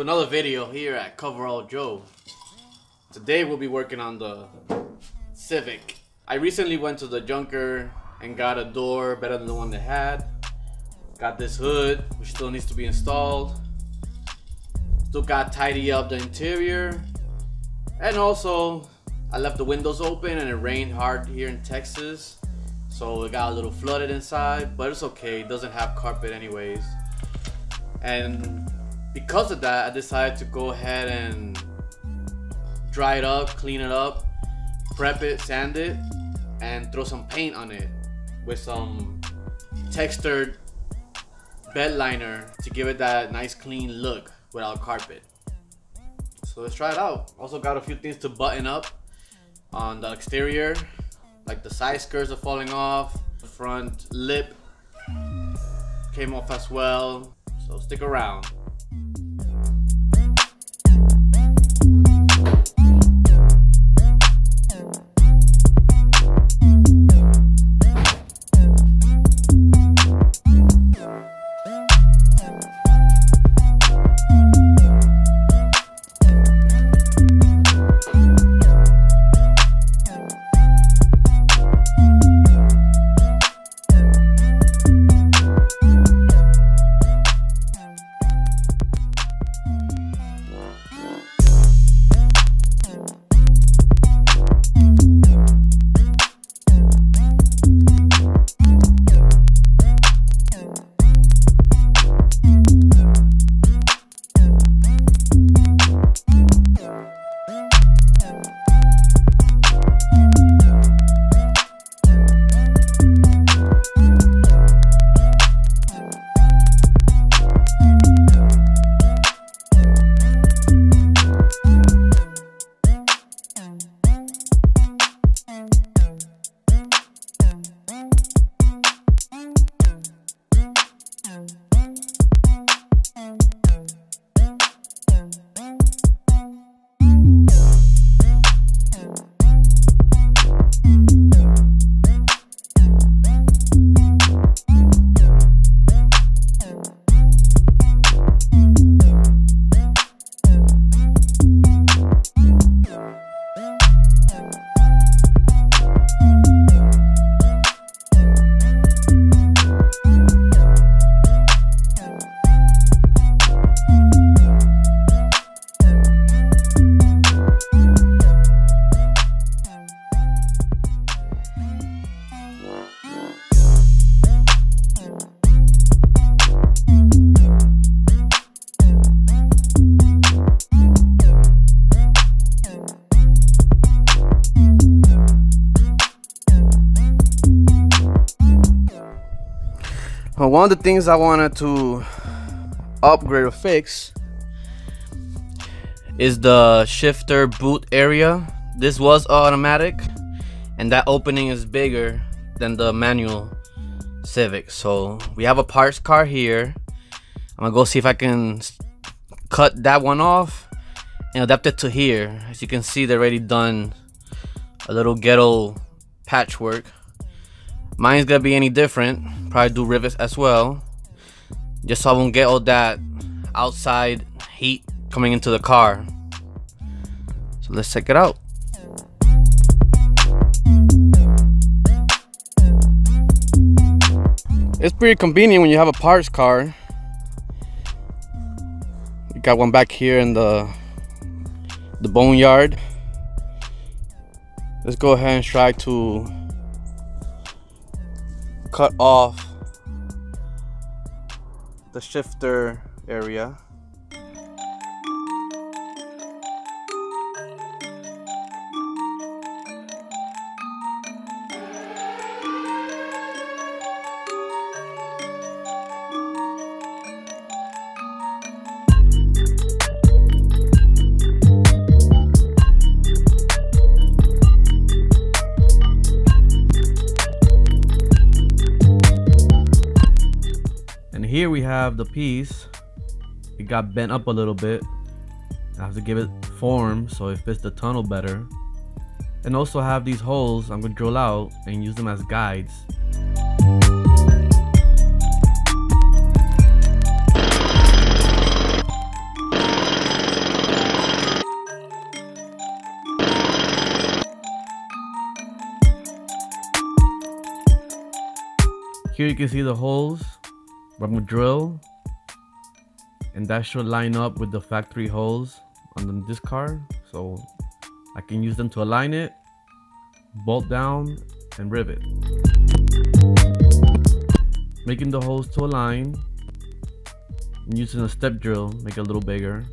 Another video here at Coverall Joe. Today we'll be working on the Civic. I recently went to the junker and got a door better than the one they had. Got this hood, which still needs to be installed. Still got tidy up the interior. And also, I left the windows open and it rained hard here in Texas. So it got a little flooded inside, but it's okay. It doesn't have carpet anyways. And because of that, I decided to go ahead and dry it up, clean it up, prep it, sand it, and throw some paint on it with some textured bed liner to give it that nice clean look without carpet. So let's try it out. Also got a few things to button up on the exterior, like the side skirts are falling off, the front lip came off as well. So stick around. One of the things I wanted to upgrade or fix is the shifter boot area. This was automatic and that opening is bigger than the manual Civic. So we have a parts car here. I'm gonna go see if I can cut that one off and adapt it to here. As you can see, they're already done a little ghetto patchwork. Mine's gonna be any different. Probably do rivets as well. Just so I won't get all that outside heat coming into the car. So let's check it out. It's pretty convenient when you have a parts car. You got one back here in the the boneyard. Let's go ahead and try to cut off the shifter area have the piece, it got bent up a little bit. I have to give it form so it fits the tunnel better. And also have these holes I'm gonna drill out and use them as guides. Here you can see the holes I'm gonna drill. And that should line up with the factory holes on this car. So I can use them to align it bolt down and rivet. Making the holes to align. Using a step drill make it a little bigger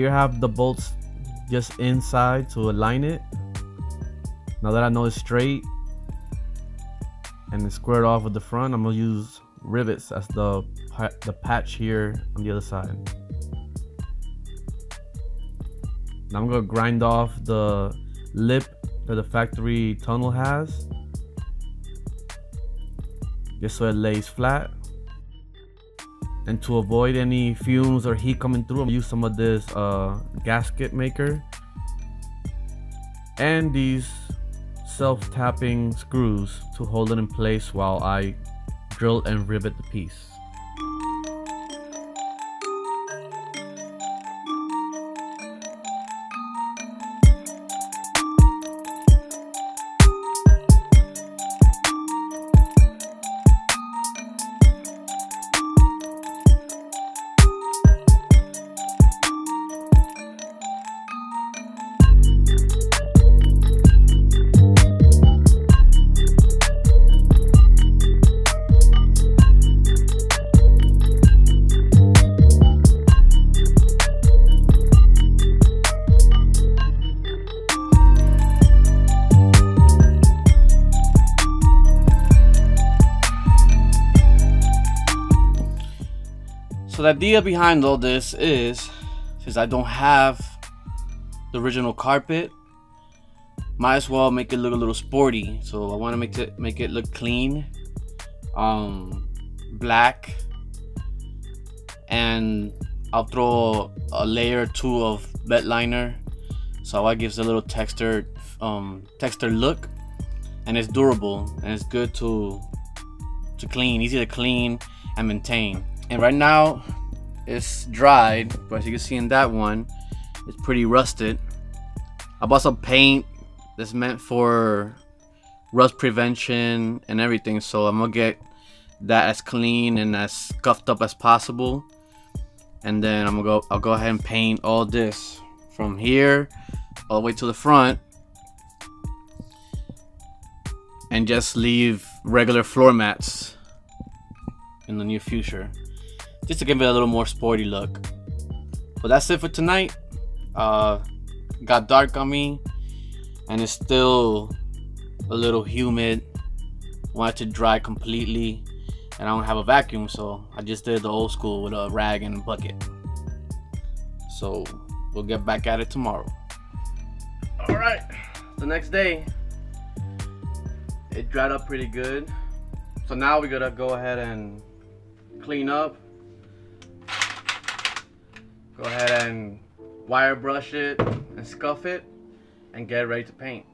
here have the bolts just inside to align it now that I know it's straight and it's squared off with the front I'm gonna use rivets as the the patch here on the other side. Now I'm gonna grind off the lip that the factory tunnel has just so it lays flat and to avoid any fumes or heat coming through I'm use some of this uh, gasket maker and these self-tapping screws to hold it in place while I drill and rivet the piece idea behind all this is, since I don't have the original carpet, might as well make it look a little sporty. So I want to make it make it look clean, um, black, and I'll throw a layer or two of bed liner, so that gives a little textured um, textured look, and it's durable and it's good to to clean, easy to clean and maintain and right now it's dried but as you can see in that one it's pretty rusted. I bought some paint that's meant for rust prevention and everything so I'm gonna get that as clean and as scuffed up as possible. And then I'm gonna go I'll go ahead and paint all this from here all the way to the front. And just leave regular floor mats in the near future just to give it a little more sporty look. But that's it for tonight. Uh, got dark on me, and it's still a little humid. Wanted to dry completely, and I don't have a vacuum, so I just did the old school with a rag and a bucket. So we'll get back at it tomorrow. All right, the next day, it dried up pretty good. So now we gotta go ahead and clean up go ahead and wire brush it and scuff it and get ready to paint.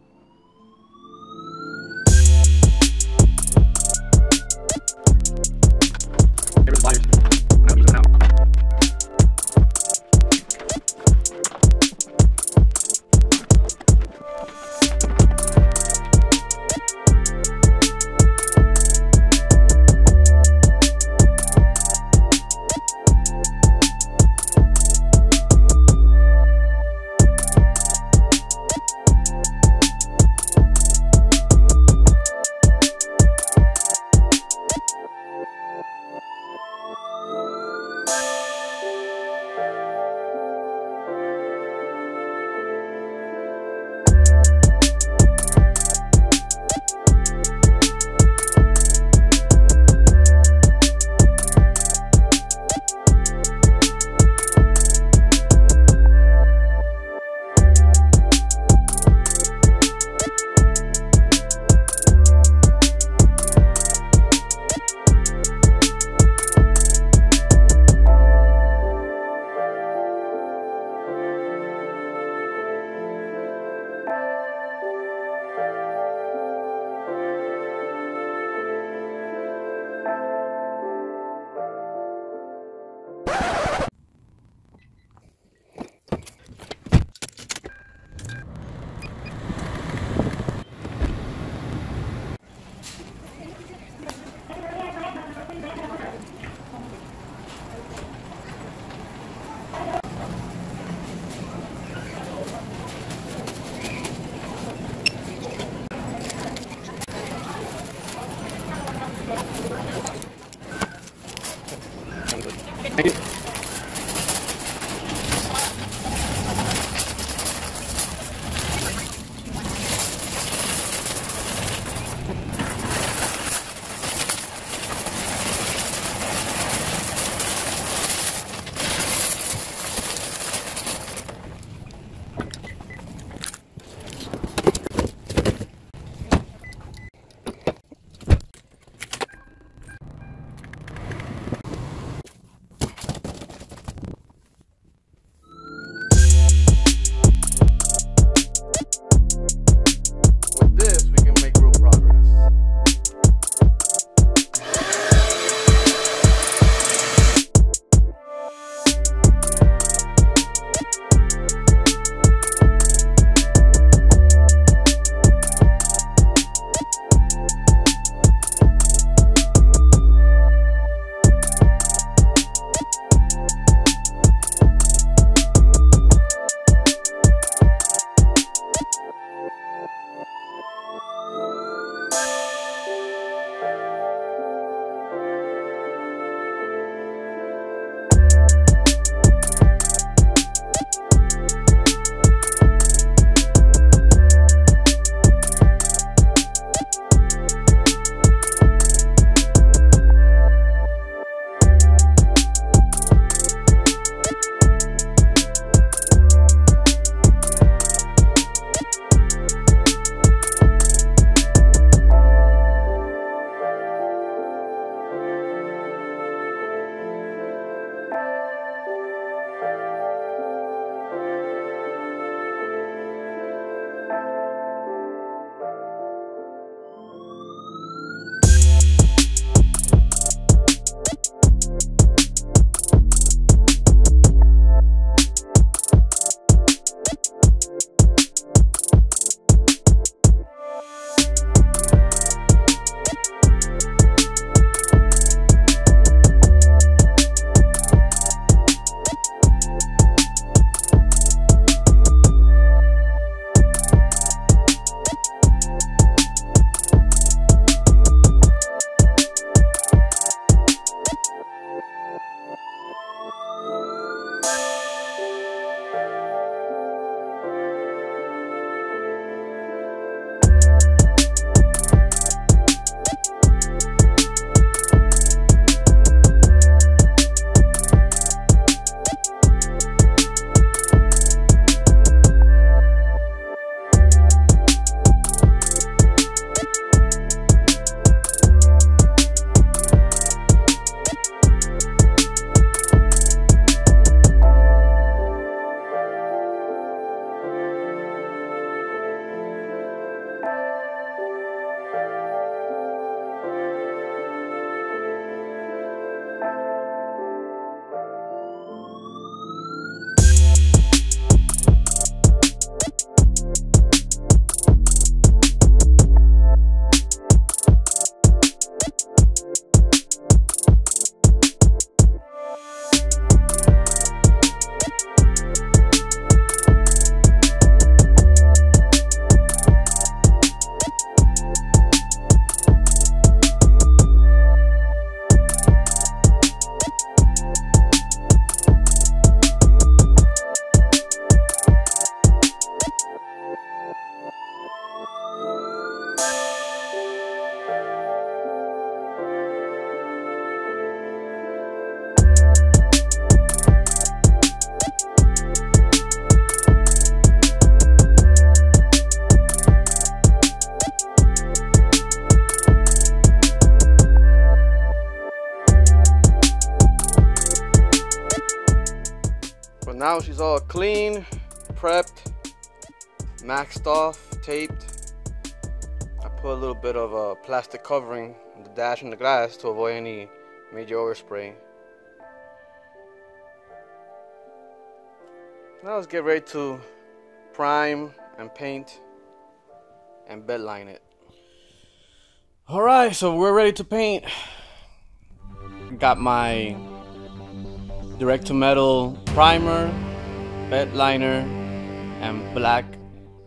Now she's all clean, prepped, maxed off, taped. I put a little bit of a plastic covering on the dash and the glass to avoid any major overspray. Now let's get ready to prime and paint and bedline it. All right, so we're ready to paint. Got my direct to metal primer, bed liner, and black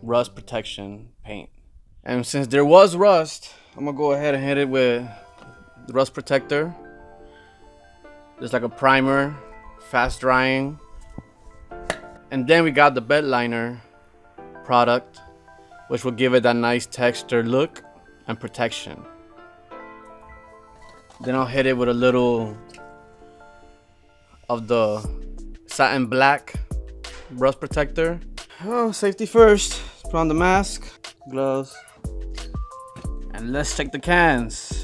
rust protection paint. And since there was rust, I'm gonna go ahead and hit it with the rust protector. Just like a primer, fast drying. And then we got the bed liner product, which will give it that nice texture look and protection. Then I'll hit it with a little of the satin black rust protector. Oh, safety first. Put on the mask, gloves, and let's check the cans.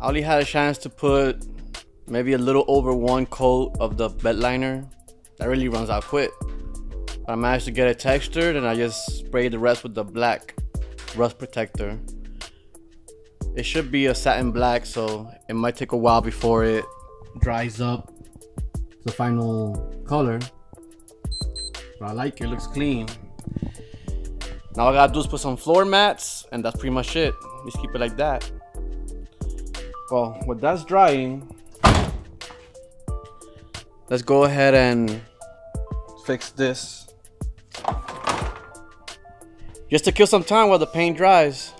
I only had a chance to put maybe a little over one coat of the bed liner. That really runs out quick. But I managed to get it textured and I just sprayed the rest with the black rust protector. It should be a satin black, so it might take a while before it dries up the final color. But I like it, it looks clean. Now all I gotta do is put some floor mats and that's pretty much it. Just keep it like that. Well, with that's drying, let's go ahead and fix this. Just to kill some time while the paint dries.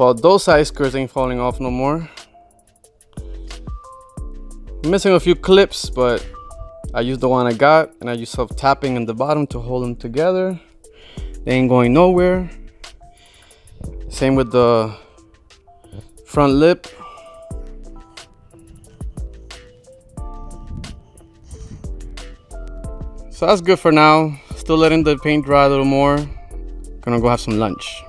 Well, those side skirts ain't falling off no more. Missing a few clips, but I used the one I got and I used some tapping in the bottom to hold them together. They ain't going nowhere. Same with the front lip. So that's good for now. Still letting the paint dry a little more. Gonna go have some lunch.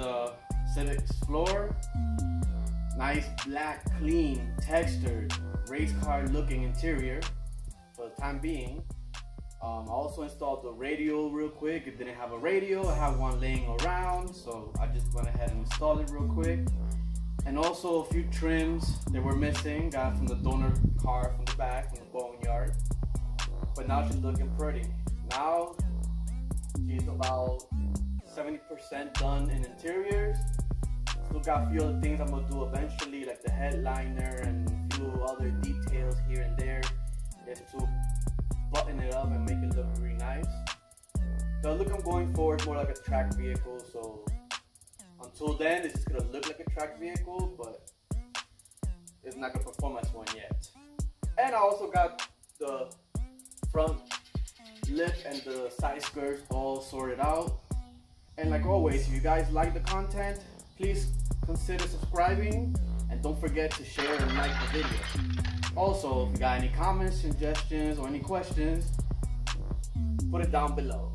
The Civic's floor. Nice black, clean, textured, race car looking interior for the time being. Um, I also installed the radio real quick. It didn't have a radio. I have one laying around, so I just went ahead and installed it real quick. And also a few trims that were missing. Got from the donor car from the back, from the boneyard. But now she's looking pretty. Now she's about 70% done in interiors. Still got a few other things I'm gonna do eventually, like the headliner and a few other details here and there, just to button it up and make it look really nice. The look I'm going for is more like a track vehicle, so until then, it's just gonna look like a track vehicle, but it's not gonna perform as one yet. And I also got the front lip and the side skirts all sorted out. And like always, if you guys like the content, please consider subscribing and don't forget to share and like the video. Also, if you got any comments, suggestions, or any questions, put it down below.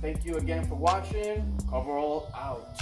Thank you again for watching. Coverall out.